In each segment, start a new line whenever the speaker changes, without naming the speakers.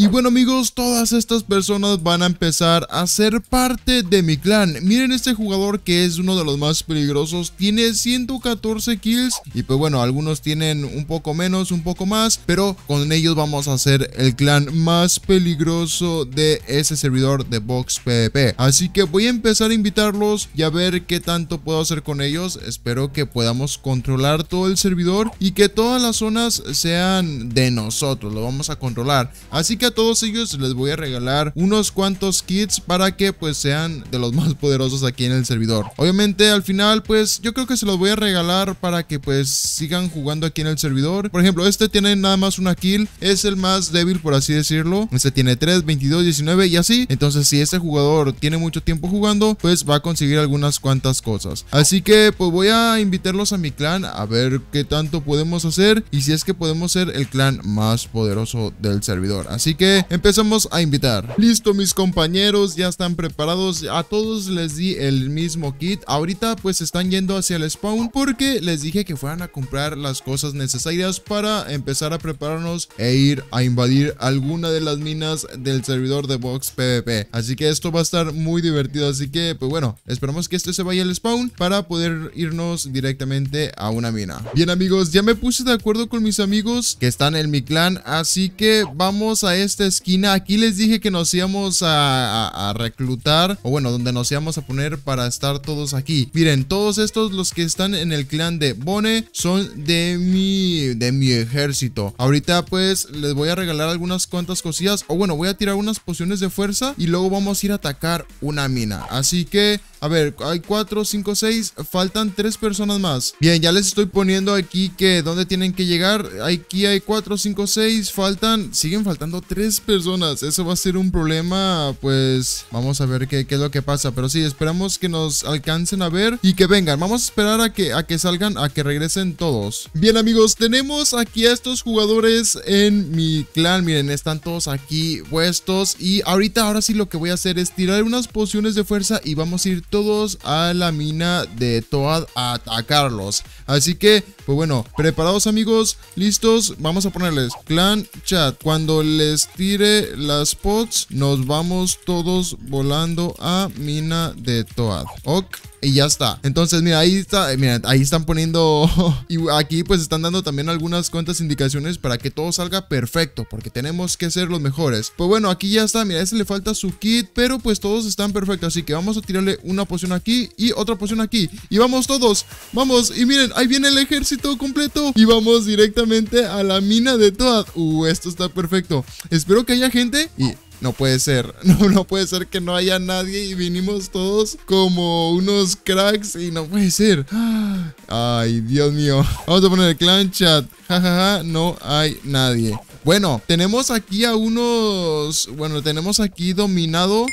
Y bueno amigos, todas estas personas van a empezar a ser parte de mi clan. Miren este jugador que es uno de los más peligrosos, tiene 114 kills y pues bueno, algunos tienen un poco menos, un poco más, pero con ellos vamos a ser el clan más peligroso de ese servidor de Box PvP. Así que voy a empezar a invitarlos y a ver qué tanto puedo hacer con ellos. Espero que podamos controlar todo el servidor y que todas las zonas sean de nosotros, lo vamos a controlar. Así que a todos ellos les voy a regalar unos cuantos kits para que pues sean de los más poderosos aquí en el servidor. Obviamente al final pues yo creo que se los voy a regalar para que pues sigan jugando aquí en el servidor. Por ejemplo este tiene nada más una kill, es el más débil por así decirlo. Este tiene 3, 22, 19 y así. Entonces si este jugador tiene mucho tiempo jugando pues va a conseguir algunas cuantas cosas. Así que pues voy a invitarlos a mi clan a ver qué tanto podemos hacer y si es que podemos ser el clan más poderoso del servidor. Así empezamos a invitar. Listo, mis compañeros ya están preparados. A todos les di el mismo kit. Ahorita pues están yendo hacia el spawn porque les dije que fueran a comprar las cosas necesarias para empezar a prepararnos e ir a invadir alguna de las minas del servidor de Box PvP. Así que esto va a estar muy divertido. Así que pues bueno, esperamos que este se vaya al spawn para poder irnos directamente a una mina. Bien amigos, ya me puse de acuerdo con mis amigos que están en mi clan. Así que vamos a esta esquina. Aquí les dije que nos íbamos a, reclutar, o bueno, donde nos íbamos a poner para estar todos aquí. Miren, todos estos, los que están en el clan de Bone, son de mi, de mi ejército. Ahorita pues les voy a regalar algunas cuantas cosillas, o bueno, voy a tirar unas pociones de fuerza y luego vamos a ir a atacar una mina. Así que a ver, hay 4, 5, 6. Faltan 3 personas más. Bien, ya les estoy poniendo aquí que dónde tienen que llegar. Aquí hay 4, 5, 6. Faltan, siguen faltando 3 personas. Eso va a ser un problema. Pues vamos a ver qué, qué, es lo que pasa. Pero sí, esperamos que nos alcancen a ver y que vengan. Vamos a esperar a que, a que salgan, a que regresen todos. Bien, amigos, tenemos aquí a estos jugadores en mi clan. Miren, están todos aquí puestos. Y ahorita, ahora sí, lo que voy a hacer es tirar unas pociones de fuerza y vamos a ir todos a la mina de Toad a atacarlos. Así que, pues bueno, preparados amigos, listos, vamos a ponerles clan chat. Cuando les tire las pots, nos vamos todos volando a mina de Toad. Ok y ya está. Entonces, mira, ahí está, mira, ahí están poniendo y aquí pues están dando también algunas cuantas indicaciones para que todo salga perfecto, porque tenemos que ser los mejores. Pues bueno, aquí ya está, mira, a ese le falta su kit, pero pues todos están perfectos, así que vamos a tirarle una poción aquí y otra poción aquí. Y vamos todos, vamos, y miren, ahí viene el ejército completo y vamos directamente a la mina de Toad. Uh, esto está perfecto. Espero que haya gente y no puede ser, no, no puede ser que no haya nadie y vinimos todos como unos cracks y no puede ser. Ay, Dios mío. Vamos a poner el clan chat. Jajaja, no hay nadie. Bueno, tenemos aquí a unos... Bueno, tenemos aquí dominado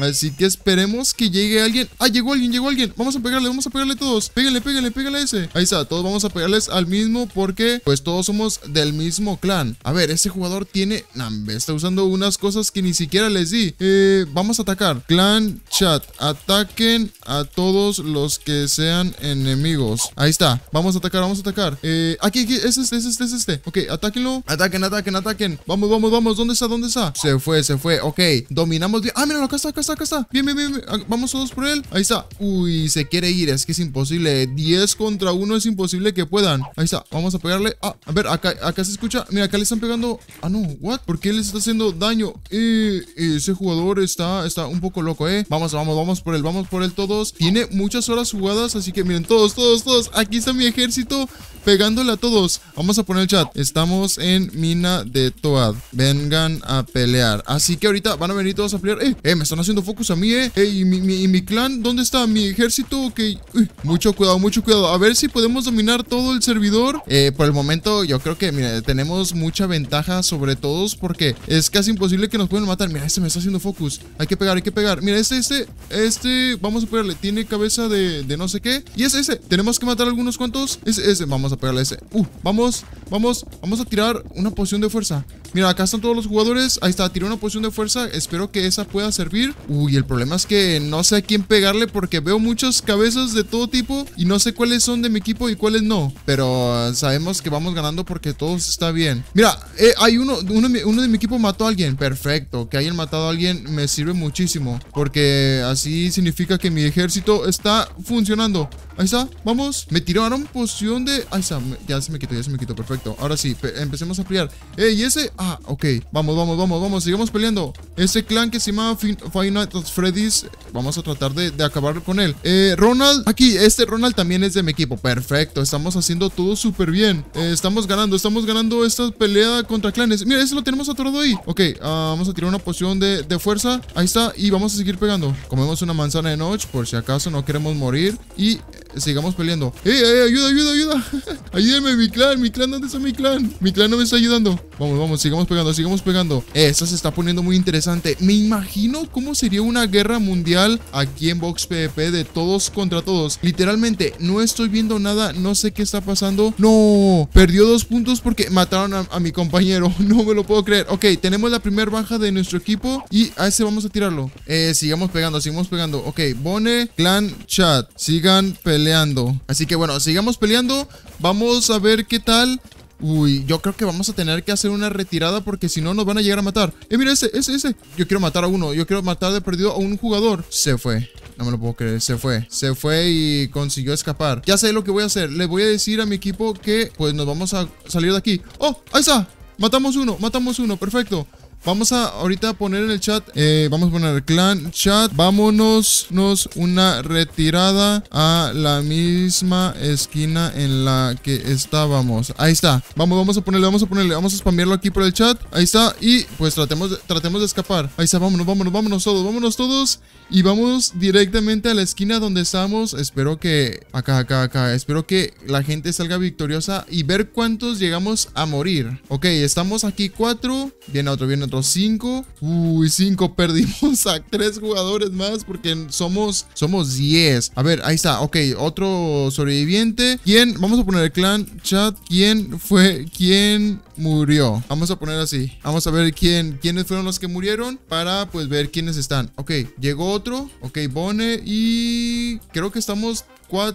Así que esperemos que llegue alguien. ¡Ah, llegó alguien, llegó alguien! Vamos a pegarle, vamos a pegarle todos. Pégale, pégale, pégale a ese. Ahí está, todos vamos a pegarles al mismo porque pues todos somos del mismo clan. A ver, ese jugador tiene... está usando unas cosas que ni siquiera les di. Eh, vamos a atacar. Clan chat. Ataquen a todos los que sean enemigos. Ahí está. Vamos a atacar, vamos a atacar. Eh, aquí, aquí, es este, es este, es este. Ok, atáquenlo. Ataquen, ataquen, ataquen. Vamos, vamos, vamos. ¿Dónde está? ¿Dónde está? Se fue, se fue. Ok, dominamos bien. Ah, mira, acá está, acá está, acá está. Bien, bien, bien, ah, Vamos todos por él. Ahí está. Uy, se quiere ir. Es que es imposible. 10 contra 1 es imposible que puedan. Ahí está. Vamos a pegarle. Ah, a ver, acá, acá se escucha. Mira, acá le están pegando. Ah, no. What? ¿Por qué les está haciendo daño? Eh, ese jugador está, está un poco loco, ¿eh? Vamos, vamos, vamos por él. Vamos por él todos. Tiene muchas horas jugadas. Así que miren, todos, todos, todos. Aquí está mi ejército pegándole a todos. Vamos a poner el chat. Estamos en mina de Toad. Vengan a pelear. Así que ahorita van a venir todos a pelear. Eh, eh, me están haciendo focus a mí, eh. eh y mi, clan, ¿dónde está? Mi ejército, ok. mucho cuidado, mucho cuidado. A ver si podemos dominar todo el servidor. Eh, por el momento, yo creo que, mira, tenemos mucha ventaja sobre todos porque es casi imposible que nos puedan matar. Mira, este me está haciendo focus. Hay que pegar, hay que pegar. Mira, este, este, este, vamos a pegarle. Tiene cabeza de, no sé qué. Y es ese. Tenemos que matar algunos cuantos. Ese, ese. Vamos a pegarle ese. Uh, vamos, vamos, vamos a tirar una poción de fuerza. Mira, acá están todos los jugadores. Ahí está, tiró una posición de fuerza. Espero que esa pueda servir. Uy, el problema es que no sé a quién pegarle porque veo muchas cabezas de todo tipo y no sé cuáles son de mi equipo y cuáles no. Pero uh, sabemos que vamos ganando porque todo está bien. Mira, eh, hay uno, uno, uno de mi equipo mató a alguien. Perfecto. Que hayan matado a alguien me sirve muchísimo. Porque así significa que mi ejército está funcionando. Ahí está, vamos. Me tiraron poción de... Ahí está, ya se me quitó, ya se me quitó, perfecto. Ahora sí, empecemos a pelear. ¡Ey, ese! Ah, ok. Vamos, vamos, vamos, vamos, sigamos peleando. Ese clan que se llama Five Nights Freddy's, vamos a tratar de, acabar con él. Eh, Ronald, aquí, este Ronald también es de mi equipo. Perfecto, estamos haciendo todo súper bien. Eh, estamos ganando, estamos ganando esta pelea contra clanes. Mira, ese lo tenemos atorado ahí. Ok, ah, vamos a tirar una poción de, de fuerza. Ahí está, y vamos a seguir pegando. Comemos una manzana de noche por si acaso no queremos morir. Y sigamos peleando. ¡Eh, eh! ¡Ayuda, ayuda, ayuda! Ayúdeme, mi clan, mi clan, ¿dónde está mi clan? Mi clan no me está ayudando. Vamos, vamos, sigamos pegando, sigamos pegando. Esta se está poniendo muy interesante. Me imagino cómo sería una guerra mundial aquí en Box PvP de todos contra todos. Literalmente, no estoy viendo nada, no sé qué está pasando. No, perdió dos puntos porque mataron a, mi compañero. No me lo puedo creer. Ok, tenemos la primera baja de nuestro equipo y a ese vamos a tirarlo. Eh, sigamos pegando, sigamos pegando. Ok, Bone, clan, chat. Sigan peleando. Así que bueno, sigamos peleando. Vamos a ver qué tal. Uy, yo creo que vamos a tener que hacer una retirada porque si no nos van a llegar a matar. Eh, mira ese, ese, ese. Yo quiero matar a uno. Yo quiero matar de perdido a un jugador. Se fue. No me lo puedo creer. Se fue. Se fue y consiguió escapar. Ya sé lo que voy a hacer. Le voy a decir a mi equipo que pues nos vamos a salir de aquí. ¡Oh! ¡Ahí está! Matamos uno, matamos uno, perfecto. Vamos a ahorita poner en el chat, eh, vamos a poner clan chat, vámonos nos una retirada a la misma esquina en la que estábamos. Ahí está, vamos, vamos a ponerle, vamos a ponerle, vamos a spamearlo aquí por el chat. Ahí está, y pues tratemos de, tratemos de escapar. Ahí está, vámonos, vámonos, vámonos todos, vámonos todos. Y vamos directamente a la esquina donde estamos. Espero que, acá, acá, acá, espero que la gente salga victoriosa y ver cuántos llegamos a morir. Ok, estamos aquí cuatro, viene otro, viene otro 5. Uy, 5. Perdimos a 3 jugadores más porque somos, somos 10. A ver, ahí está. Ok, otro sobreviviente. ¿Quién? Vamos a poner el clan chat. ¿Quién fue? ¿Quién murió? Vamos a poner así. Vamos a ver quién, quiénes fueron los que murieron para pues ver quiénes están. Ok, llegó otro. Ok, Bone y creo que estamos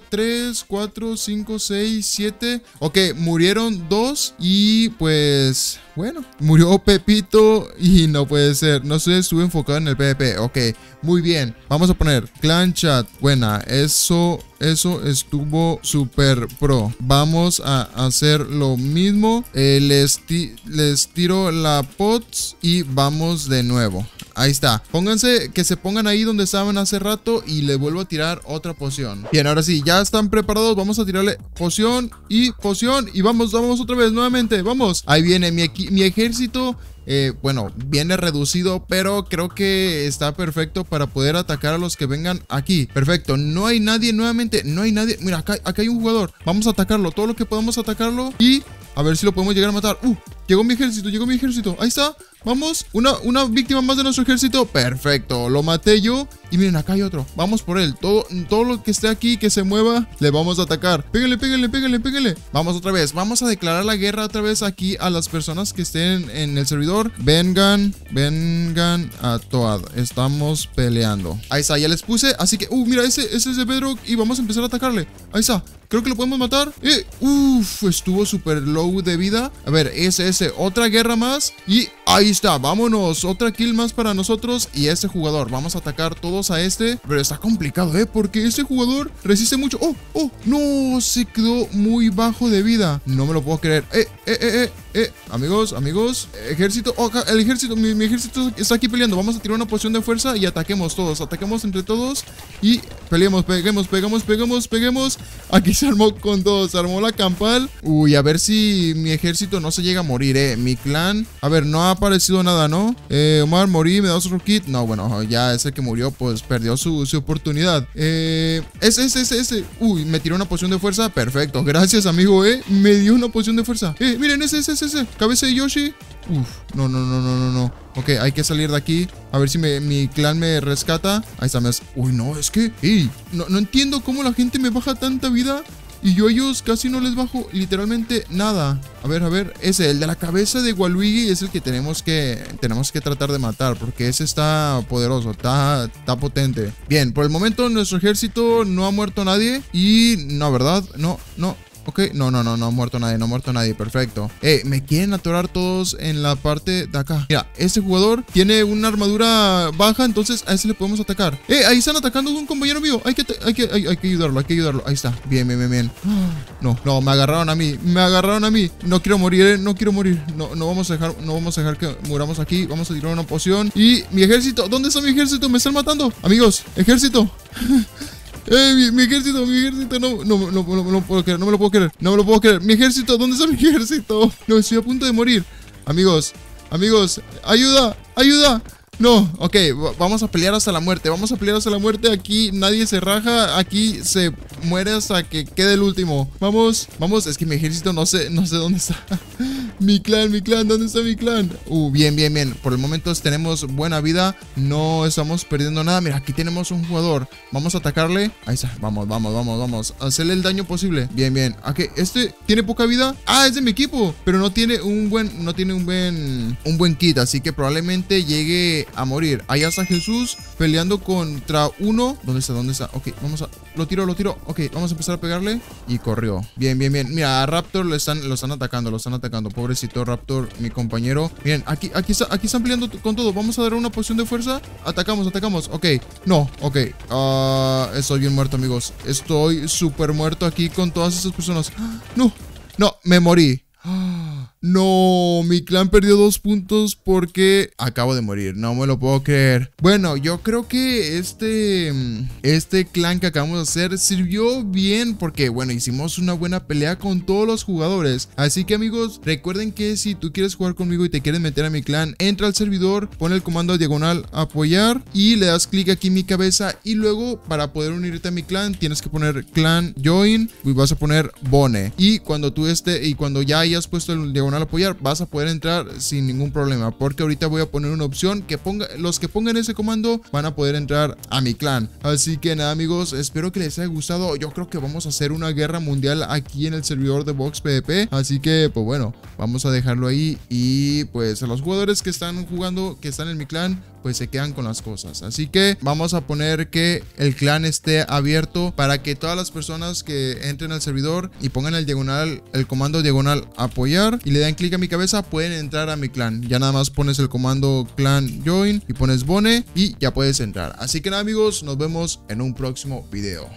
3, 4, 5, 6, 7. Ok, murieron dos y pues bueno, murió Pepito y no puede ser. No sé, estuve enfocado en el PvP. Ok, muy bien. Vamos a poner clan chat. Buena, eso, eso estuvo super pro. Vamos a hacer lo mismo. Eh, les, les tiro la pots y vamos de nuevo. Ahí está. Pónganse, que se pongan ahí donde estaban hace rato y le vuelvo a tirar otra poción. Bien, ahora sí, ya están preparados. Vamos a tirarle poción y poción. Y vamos, vamos otra vez, nuevamente. Vamos. Ahí viene mi, mi ejército. Eh, bueno, viene reducido, pero creo que está perfecto para poder atacar a los que vengan aquí. Perfecto, no hay nadie nuevamente, no hay nadie. Mira, acá, acá hay un jugador. Vamos a atacarlo, todo lo que podamos atacarlo y a ver si lo podemos llegar a matar. Uh, llegó mi ejército, llegó mi ejército. Ahí está. Vamos, una, una víctima más de nuestro ejército. Perfecto, lo maté yo. Y miren, acá hay otro. Vamos por él. Todo, todo lo que esté aquí, que se mueva, le vamos a atacar. Pégale, pégale, pégale, pégale. Vamos otra vez. Vamos a declarar la guerra otra vez aquí a las personas que estén en el servidor. Vengan, vengan a Toad. Estamos peleando. Ahí está, ya les puse. Así que, uh, mira, ese, ese es de Bedrock. Y vamos a empezar a atacarle. Ahí está. Creo que lo podemos matar. Eh, uff, estuvo súper low de vida. A ver, ese, ese. Otra guerra más. Y ahí está, vámonos. Otra kill más para nosotros y este jugador. Vamos a atacar todos a este. Pero está complicado, ¿eh? Porque este jugador resiste mucho. ¡Oh! ¡Oh! No, se quedó muy bajo de vida. No me lo puedo creer. ¡Eh! ¡Eh! ¡Eh! eh. Eh, amigos, amigos, ejército, oh, el ejército, mi, ejército está aquí peleando. Vamos a tirar una poción de fuerza y ataquemos todos, ataquemos entre todos y peleemos, peguemos, pegamos, pegamos, peguemos. Aquí se armó con todos, se armó la campal. Uy, a ver si mi ejército no se llega a morir, eh. Mi clan, a ver, no ha aparecido nada, ¿no? Eh, Omar, morí, me das otro kit. No, bueno, ya ese que murió, pues perdió su, su oportunidad. Eh, ese, ese, ese, ese. Uy, me tiró una poción de fuerza. Perfecto, gracias, amigo, eh. Me dio una poción de fuerza. Eh, miren, ese, ese, ese cabeza de Yoshi. Uf, no, no, no, no, no, no. Ok, hay que salir de aquí. A ver si mi clan me rescata. Ahí está, me Uy, no, es que... Ey, no, no entiendo cómo la gente me baja tanta vida Y yo a ellos casi no les bajo literalmente nada. A ver, a ver, ese, el de la cabeza de Waluigi es el que tenemos que tenemos que tratar de matar porque ese está poderoso, está, está potente. Bien, por el momento nuestro ejército no ha muerto nadie y no, ¿verdad? No, no, Ok, no, no, no, no ha muerto nadie, no ha muerto nadie, perfecto. Eh, me quieren atorar todos en la parte de acá. Mira, este jugador tiene una armadura baja, entonces a ese le podemos atacar. Eh, ahí están atacando un compañero mío. Hay que, hay que, hay, que ayudarlo, hay que ayudarlo. Ahí está, bien, bien, bien, bien. No, no, me agarraron a mí, me agarraron a mí. No quiero morir, eh, no quiero morir. No, no vamos a dejar, no vamos a dejar que muramos aquí. Vamos a tirar una poción. Y mi ejército, ¿dónde está mi ejército? Me están matando. Amigos, ejército. ¡Eh, mi, ejército, mi ejército! No, no, no, no, no, puedo creer, no me lo puedo creer, no me lo puedo creer. Mi ejército, ¿dónde está mi ejército? No, estoy a punto de morir. Amigos, amigos, ayuda, ayuda. No, ok, vamos a pelear hasta la muerte, vamos a pelear hasta la muerte, aquí nadie se raja, aquí se muere hasta que quede el último. Vamos, vamos, es que mi ejército no sé, no sé dónde está. mi clan, mi clan, ¿dónde está mi clan? Uh, bien, bien, bien, por el momento tenemos buena vida, no estamos perdiendo nada. Mira, aquí tenemos un jugador, vamos a atacarle. Ahí está, vamos, vamos, vamos, vamos, hacerle el daño posible. Bien, bien, ok, este tiene poca vida. Ah, es de mi equipo, pero no tiene un buen, no tiene un buen, un buen kit, así que probablemente llegue a morir. Allá está Jesús peleando contra uno. ¿Dónde está? ¿Dónde está? Ok, vamos a... Lo tiro, lo tiro. Ok, vamos a empezar a pegarle. Y corrió. Bien, bien, bien. Mira, a Raptor lo están, lo están atacando, lo están atacando. Pobrecito Raptor, mi compañero. Miren, aquí, aquí, aquí están peleando con todo. Vamos a dar una posición de fuerza. Atacamos, atacamos. Ok, no, ok. Uh, estoy bien muerto, amigos. Estoy súper muerto aquí con todas esas personas. No, no, me morí. No, mi clan perdió dos puntos porque acabo de morir, no me lo puedo creer. Bueno, yo creo que este, este clan que acabamos de hacer sirvió bien porque, bueno, hicimos una buena pelea con todos los jugadores. Así que amigos, recuerden que si tú quieres jugar conmigo y te quieres meter a mi clan, entra al servidor, pon el comando diagonal apoyar y le das clic aquí en mi cabeza y luego para poder unirte a mi clan tienes que poner clan join y vas a poner bone. Y cuando tú esté y cuando ya hayas puesto el diagonal al apoyar, vas a poder entrar sin ningún problema. Porque ahorita voy a poner una opción que ponga, los que pongan ese comando van a poder entrar a mi clan. Así que nada amigos, espero que les haya gustado. Yo creo que vamos a hacer una guerra mundial aquí en el servidor de Box PvP. Así que pues bueno, vamos a dejarlo ahí. Y pues a los jugadores que están jugando, que están en mi clan, pues se quedan con las cosas. Así que vamos a poner que el clan esté abierto para que todas las personas que entren al servidor y pongan el diagonal, el comando diagonal apoyar y dan clic a mi cabeza, pueden entrar a mi clan. Ya nada más pones el comando clan join y pones bone y ya puedes entrar. Así que amigos, nos vemos en un próximo video.